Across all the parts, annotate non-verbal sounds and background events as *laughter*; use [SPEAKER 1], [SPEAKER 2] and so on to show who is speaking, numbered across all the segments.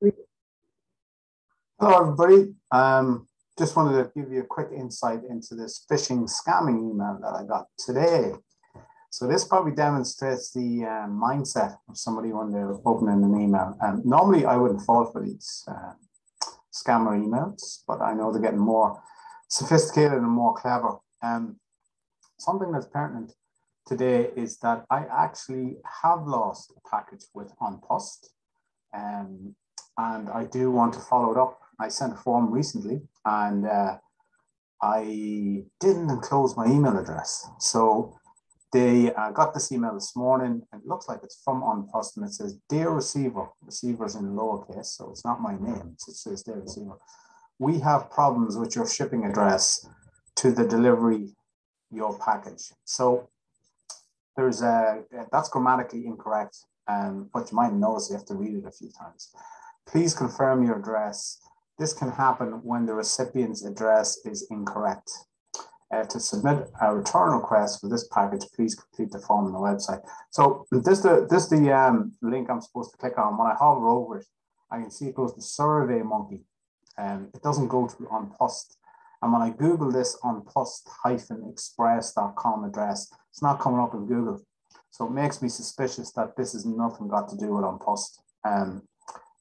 [SPEAKER 1] Hello, everybody. Um, just wanted to give you a quick insight into this phishing scamming email that I got today. So this probably demonstrates the uh, mindset of somebody when they're opening an email. And normally I wouldn't fall for these uh, scammer emails, but I know they're getting more sophisticated and more clever. Um, something that's pertinent today is that I actually have lost a package with An Post. Um, and I do want to follow it up. I sent a form recently and uh, I didn't enclose my email address. So they uh, got this email this morning. And it looks like it's from An Post and it says, Dear receiver, receiver's in lowercase, so it's not my name. It says, Dear receiver, we have problems with your shipping address to the delivery your package. So there's a, that's grammatically incorrect. Um, but you might notice you have to read it a few times. Please confirm your address. This can happen when the recipient's address is incorrect. Uh, to submit a return request for this package, please complete the form on the website. So this the this the um, link I'm supposed to click on. When I hover over it, I can see it goes to SurveyMonkey. and um, it doesn't go to An Post. And when I Google this on post-express.com address, it's not coming up in Google. So it makes me suspicious that this has nothing got to do with An Post. Um,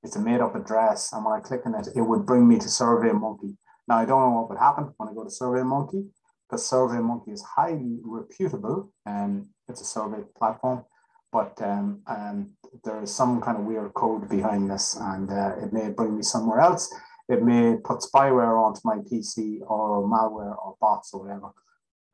[SPEAKER 1] it's a made up address. And when I click on it, it would bring me to SurveyMonkey. Now, I don't know what would happen when I go to SurveyMonkey because SurveyMonkey is highly reputable and it's a survey platform. But um, um, there is some kind of weird code behind this, and uh, it may bring me somewhere else. It may put spyware onto my PC or malware or bots or whatever.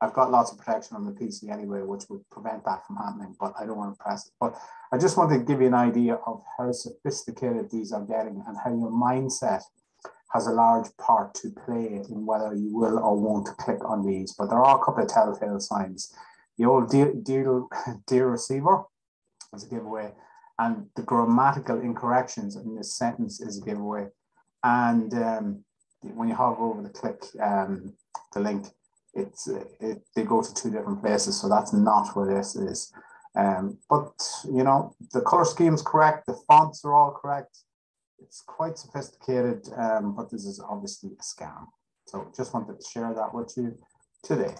[SPEAKER 1] I've got lots of protection on the PC anyway, which would prevent that from happening, but I don't want to press it. But I just want to give you an idea of how sophisticated these are getting and how your mindset has a large part to play in whether you will or won't click on these. But there are a couple of telltale signs. The old dear, dear, *laughs* dear receiver is a giveaway, and the grammatical incorrections in this sentence is a giveaway. And um, when you hover over the click, um, the link, it's it, they go to two different places, so that's not where this is. Um, but you know the color scheme is correct, the fonts are all correct. It's quite sophisticated, um, but this is obviously a scam. So just wanted to share that with you today.